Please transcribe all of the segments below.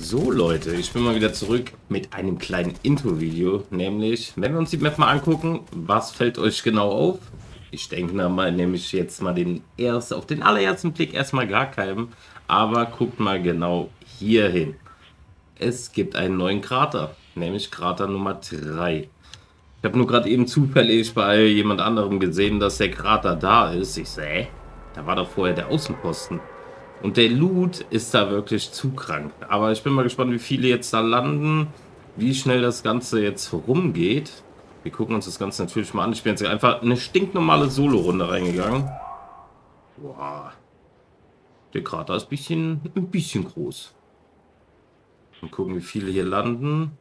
So Leute, ich bin mal wieder zurück mit einem kleinen Intro-Video, nämlich, wenn wir uns die Map mal angucken, was fällt euch genau auf? Ich denke mal, nämlich jetzt mal den erst, auf den allerersten Blick erstmal gar keinen, aber guckt mal genau hier hin. Es gibt einen neuen Krater, nämlich Krater Nummer 3. Ich habe nur gerade eben zufällig bei jemand anderem gesehen, dass der Krater da ist. Ich sehe, da war doch vorher der Außenposten. Und der Loot ist da wirklich zu krank. Aber ich bin mal gespannt, wie viele jetzt da landen, wie schnell das Ganze jetzt rumgeht. Wir gucken uns das Ganze natürlich mal an. Ich bin jetzt einfach eine stinknormale Solo-Runde reingegangen. Boah. Der Krater ist ein bisschen, ein bisschen groß. Und gucken, wie viele hier landen.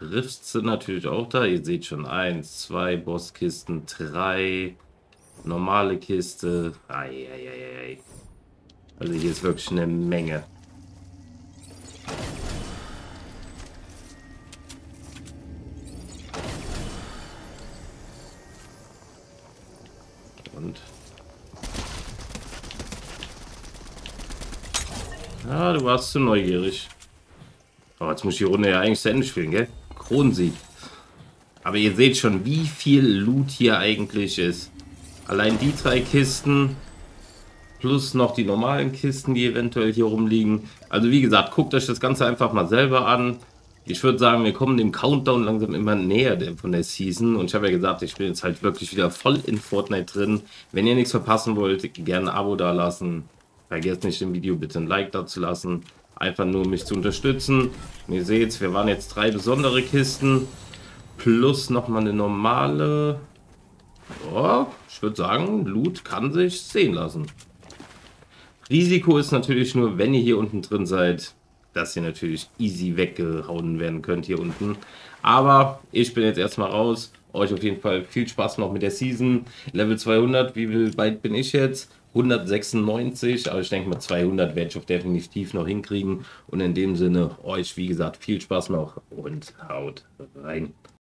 Rifts sind natürlich auch da. Ihr seht schon, eins, zwei Bosskisten, drei, normale Kiste. Eieiei. Also hier ist wirklich eine Menge. Und Ah, du warst zu neugierig. Aber jetzt muss ich die Runde ja eigentlich zu Ende spielen, gell? Kronensieg. Aber ihr seht schon, wie viel Loot hier eigentlich ist. Allein die drei Kisten plus noch die normalen Kisten, die eventuell hier rumliegen. Also wie gesagt, guckt euch das Ganze einfach mal selber an. Ich würde sagen, wir kommen dem Countdown langsam immer näher von der Season. Und ich habe ja gesagt, ich bin jetzt halt wirklich wieder voll in Fortnite drin. Wenn ihr nichts verpassen wollt, gerne ein Abo da lassen. Vergesst nicht, dem Video bitte ein Like da zu lassen. Einfach nur, mich zu unterstützen. Und ihr seht, wir waren jetzt drei besondere Kisten. Plus nochmal eine normale. Oh, ich würde sagen, Loot kann sich sehen lassen. Risiko ist natürlich nur, wenn ihr hier unten drin seid, dass ihr natürlich easy weggehauen werden könnt hier unten. Aber ich bin jetzt erstmal raus. Euch auf jeden Fall viel Spaß noch mit der Season. Level 200, wie weit bin ich jetzt? 196, aber ich denke mal 200 werde ich auch definitiv noch hinkriegen. Und in dem Sinne, euch wie gesagt viel Spaß noch und haut rein.